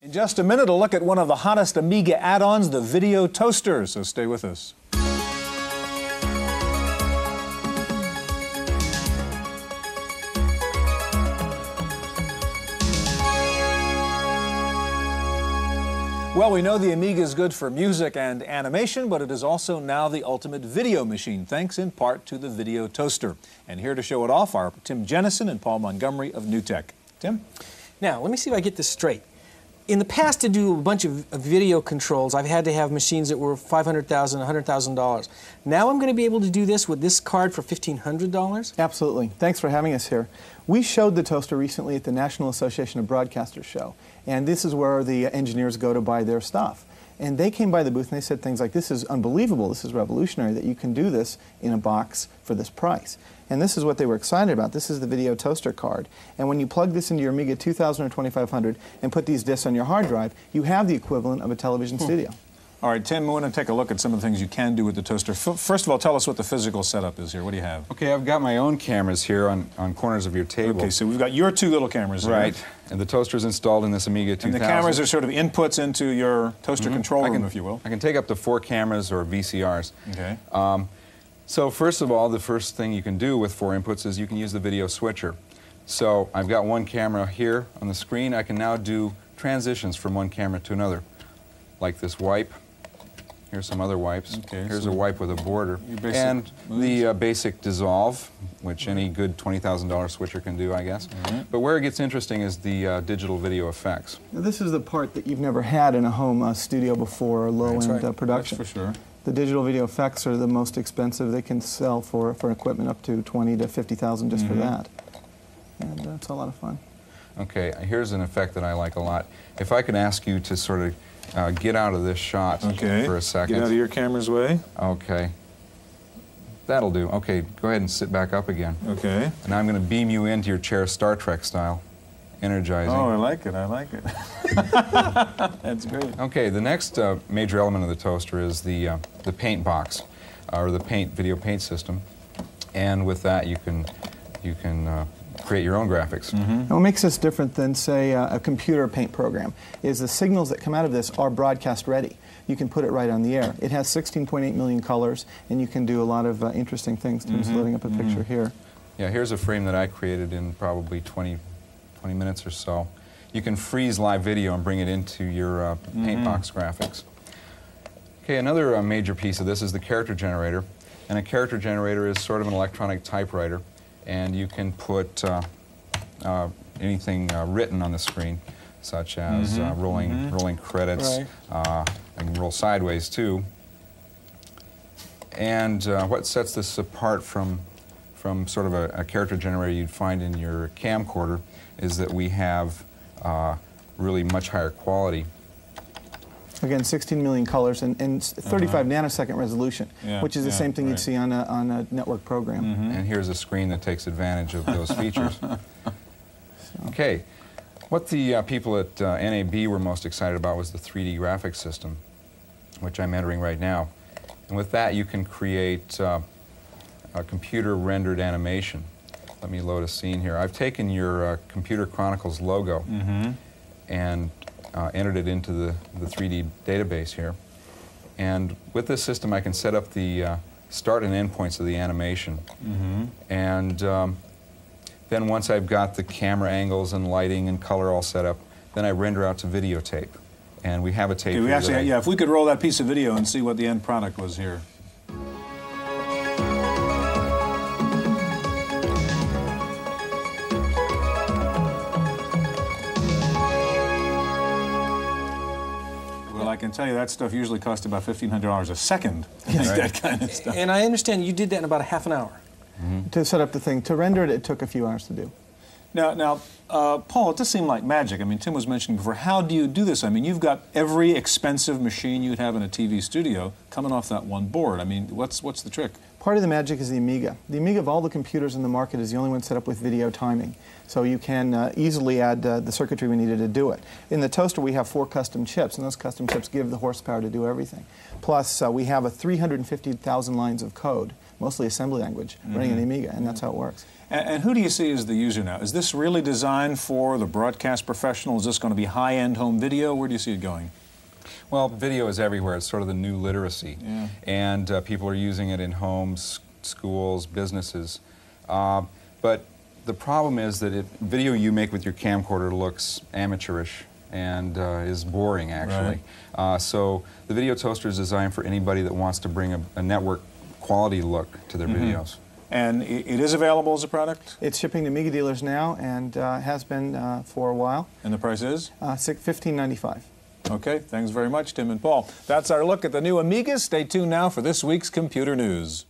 In just a minute, a look at one of the hottest Amiga add-ons, the Video Toaster, so stay with us. Well, we know the Amiga is good for music and animation, but it is also now the ultimate video machine, thanks in part to the Video Toaster. And here to show it off are Tim Jenison and Paul Montgomery of NewTek. Tim? Now, let me see if I get this straight. In the past, to do a bunch of video controls, I've had to have machines that were $500,000, $100,000. Now I'm going to be able to do this with this card for $1,500? Absolutely. Thanks for having us here. We showed the toaster recently at the National Association of Broadcasters show, and this is where the engineers go to buy their stuff. And they came by the booth and they said things like, this is unbelievable, this is revolutionary that you can do this in a box for this price. And this is what they were excited about. This is the video toaster card. And when you plug this into your Amiga 2000 or 2500 and put these discs on your hard drive, you have the equivalent of a television hmm. studio. All right, Tim, we want to take a look at some of the things you can do with the toaster. F first of all, tell us what the physical setup is here. What do you have? Okay, I've got my own cameras here on, on corners of your table. Okay, so we've got your two little cameras Right, and the toaster is installed in this Amiga 2000. And the cameras are sort of inputs into your toaster mm -hmm. control room, can, if you will. I can take up to four cameras or VCRs. Okay. Um, so first of all, the first thing you can do with four inputs is you can use the video switcher. So I've got one camera here on the screen. I can now do transitions from one camera to another, like this wipe. Here's some other wipes. Okay, Here's so a wipe with a border. And moves. the uh, basic dissolve, which any good $20,000 switcher can do, I guess. Mm -hmm. But where it gets interesting is the uh, digital video effects. Now, this is the part that you've never had in a home uh, studio before, or low-end right. Uh, production. That's for sure. The digital video effects are the most expensive. They can sell for, for equipment up to 20 to 50,000 just mm -hmm. for mm-hmm. that. And uh, it's a lot of fun. Okay, here's an effect that I like a lot. If I could ask you to sort of uh, get out of this shot okay. for a second. Get out of your camera's way. Okay. That'll do. Okay, go ahead and sit back up again. Okay. And I'm going to beam you into your chair Star Trek style. Energizing. Oh, I like it. I like it. That's great. Okay, the next uh, major element of the toaster is the, uh, the paint box, uh, or the paint video paint system. And with that, you can, you can uh, create your own graphics. Mm -hmm. what makes this different than, say, uh, a computer paint program is the signals that come out of this are broadcast ready. You can put it right on the air. It has 16.8 million colors, and you can do a lot of uh, interesting things. Tim's mm -hmm. loading up a picture mm -hmm. here. Yeah, here's a frame that I created in probably 20, 20 minutes or so. You can freeze live video and bring it into your uh, paint mm-hmm. box graphics. Okay, another uh, major piece of this is the character generator. And a character generator is sort of an electronic typewriter and you can put uh, uh, anything uh, written on the screen, such as mm -hmm. rolling, mm -hmm. rolling credits. Right. I can roll sideways too. And what sets this apart from from sort of a, a, character generator you'd find in your camcorder is that we have uh, really much higher quality. Again, 16 million colors and, and 35 uh -huh. nanosecond resolution, yeah, which is the yeah, same thing right. you'd see on a, on a network program. Mm -hmm. And here's a screen that takes advantage of those features. Okay, what the uh, people at uh, NAB were most excited about was the 3D graphics system, which I'm entering right now. And with that, you can create uh, a computer-rendered animation. Let me load a scene here. I've taken your uh, Computer Chronicles logo mm -hmm. And uh, entered it into the, the 3D database here. And with this system, I can set up the uh, start and end points of the animation. Mm -hmm. And um, then once I've got the camera angles and lighting and color all set up, then I render out to videotape. And we have a tape okay, we actually, Yeah, if we could roll that piece of video and see what the end product was here. Can tell you that stuff usually costs about $1,500 a second, right. that kind of stuff. And I understand you did that in about a half an hour. Mm -hmm. To set up the thing. To render it, it took a few hours to do. Now, now, uh, Paul, it does seem like magic. I mean, Tim was mentioning before, how do you do this? I mean, you've got every expensive machine you'd have in a TV studio coming off that one board. I mean, what's, what's the trick? Part of the magic is the Amiga. The Amiga of all the computers in the market is the only one set up with video timing. So you can uh, easily add uh, the circuitry we needed to do it. In the toaster we have four custom chips, and those custom chips give the horsepower to do everything. Plus uh, we have a 350,000 lines of code mostly assembly language, running an Amiga, and that's how it works. And, and who do you see as the user now? Is this really designed for the broadcast professional? Is this going to be high-end home video? Where do you see it going? Well, video is everywhere. It's sort of the new literacy. Yeah. And uh, people are using it in homes, schools, businesses. Uh, but the problem is that if video you make with your camcorder looks amateurish and uh, is boring, actually. Right. Uh, so the video toaster is designed for anybody that wants to bring a, a network quality look to their videos. And it is available as a product? It's shipping to Amiga dealers now and uh, has been uh, for a while. And the price is? Uh, $15.95. Okay, thanks very much, Tim and Paul. That's our look at the new Amigas. Stay tuned now for this week's computer news.